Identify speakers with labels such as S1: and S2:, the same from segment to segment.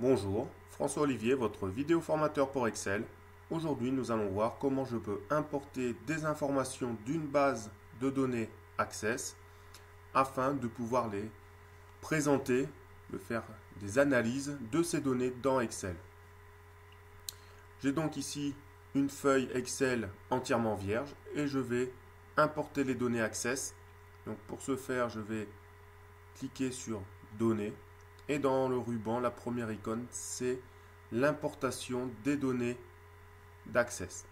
S1: Bonjour, François Olivier, votre vidéo formateur pour Excel. Aujourd'hui, nous allons voir comment je peux importer des informations d'une base de données Access afin de pouvoir les présenter, de faire des analyses de ces données dans Excel. J'ai donc ici une feuille Excel entièrement vierge et je vais importer les données Access. Donc pour ce faire, je vais cliquer sur Données et dans le ruban, la première icône, c'est l'importation des données d'Access.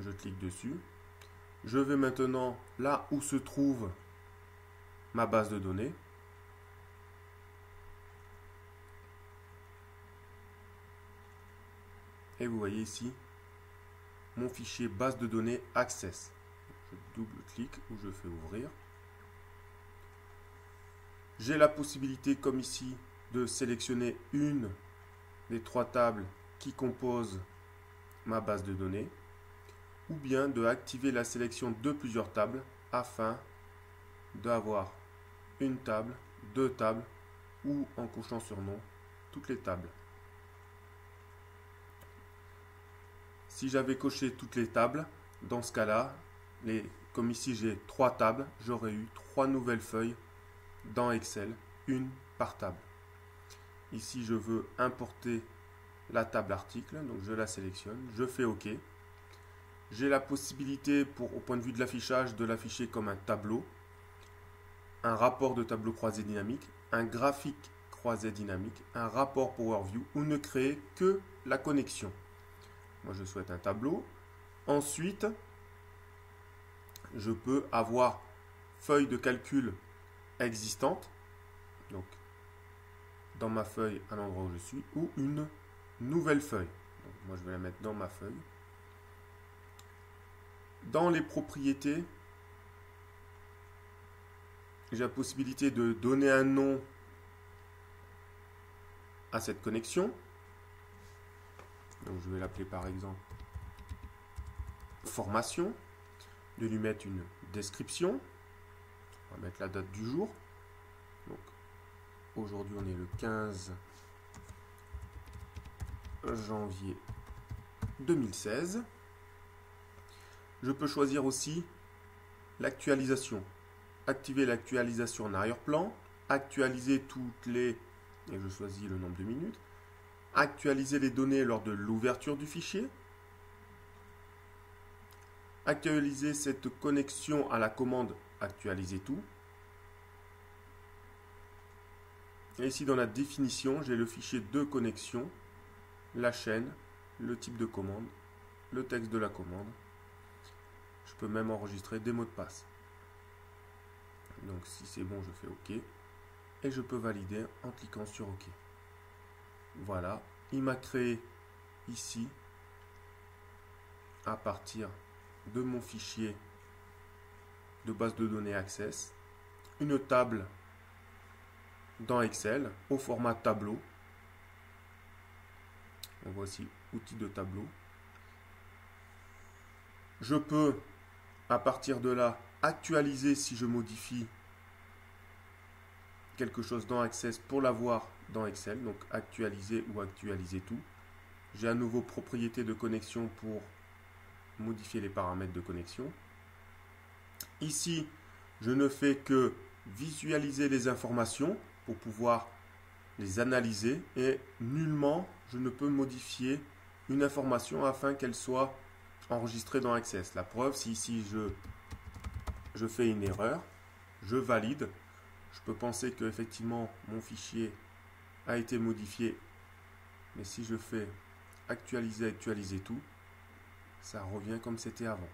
S1: Je clique dessus. Je vais maintenant là où se trouve ma base de données. Et vous voyez ici mon fichier base de données Access. Je double-clique ou je fais ouvrir. J'ai la possibilité, comme ici, de sélectionner une des trois tables qui composent ma base de données ou bien de activer la sélection de plusieurs tables afin d'avoir une table, deux tables ou en cochant sur nom toutes les tables. Si j'avais coché toutes les tables, dans ce cas-là, comme ici j'ai trois tables, j'aurais eu trois nouvelles feuilles dans Excel, une par table. Ici, je veux importer la table article, donc je la sélectionne, je fais OK. J'ai la possibilité, au point de vue de l'affichage, de l'afficher comme un tableau, un rapport de tableau croisé dynamique, un graphique croisé dynamique, un rapport Power View ou ne créer que la connexion. Moi, je souhaite un tableau. Ensuite, je peux avoir feuille de calcul existante. Donc, dans ma feuille à l'endroit où je suis ou une nouvelle feuille. moi, je vais la mettre dans ma feuille. Dans les propriétés, j'ai la possibilité de donner un nom à cette connexion. Donc, je vais l'appeler par exemple formation, de lui mettre une description. On va mettre la date du jour. Aujourd'hui, on est le 15 janvier 2016. Je peux choisir aussi l'actualisation. Activer l'actualisation en arrière-plan. Actualiser toutes les... Et je choisis le nombre de minutes. Actualiser les données lors de l'ouverture du fichier. Actualiser cette connexion à la commande actualiser tout. Et ici dans la définition, j'ai le fichier de connexion, la chaîne, le type de commande, le texte de la commande. Je peux même enregistrer des mots de passe. Donc si c'est bon, je fais OK. Et je peux valider en cliquant sur OK. Voilà, il m'a créé ici, à partir de mon fichier de base de données Access, une table dans Excel au format tableau. On voit ici outils de tableau. Je peux à partir de là actualiser si je modifie quelque chose dans Access pour l'avoir dans Excel. Donc actualiser ou actualiser tout. J'ai à nouveau propriété de connexion pour modifier les paramètres de connexion. Ici, je ne fais que visualiser les informations pour pouvoir les analyser et nullement je ne peux modifier une information afin qu'elle soit enregistrée dans Access. La preuve, si ici je, je fais une erreur, je valide, je peux penser que effectivement mon fichier a été modifié, mais si je fais actualiser, actualiser tout, ça revient comme c'était avant.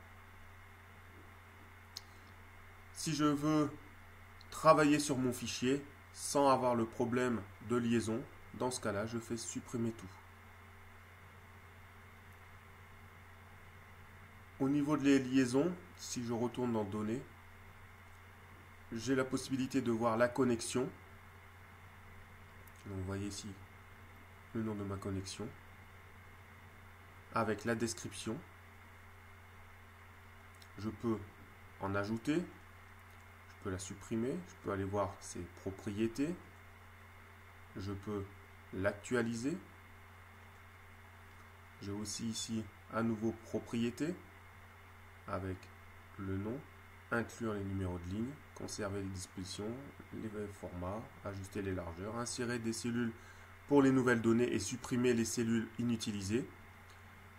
S1: Si je veux travailler sur mon fichier, sans avoir le problème de liaison, dans ce cas-là, je fais supprimer tout. Au niveau de les liaisons, si je retourne dans Données, j'ai la possibilité de voir la connexion. vous voyez ici le nom de ma connexion avec la description. Je peux en ajouter, peux la supprimer, je peux aller voir ses propriétés, je peux l'actualiser, J'ai aussi ici à nouveau propriété avec le nom, inclure les numéros de ligne, conserver les dispositions, les formats, ajuster les largeurs, insérer des cellules pour les nouvelles données et supprimer les cellules inutilisées,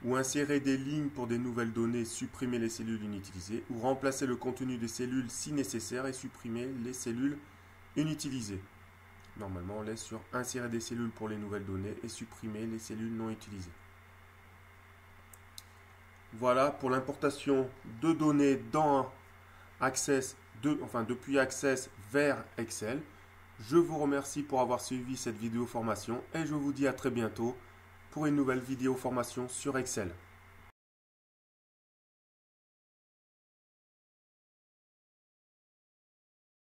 S1: ou insérer des lignes pour des nouvelles données, supprimer les cellules inutilisées, ou remplacer le contenu des cellules si nécessaire et supprimer les cellules inutilisées. Normalement, on laisse sur insérer des cellules pour les nouvelles données et supprimer les cellules non utilisées. Voilà pour l'importation de données dans Access, enfin depuis Access vers Excel. Je vous remercie pour avoir suivi cette vidéo formation et je vous dis à très bientôt pour une nouvelle vidéo formation sur Excel.